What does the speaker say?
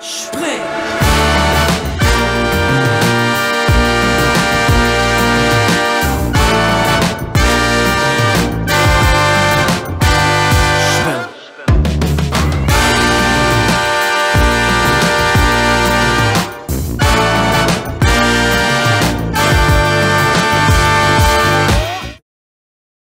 Spring!